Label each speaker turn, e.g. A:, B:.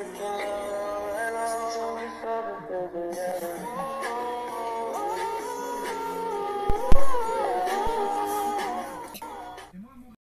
A: together.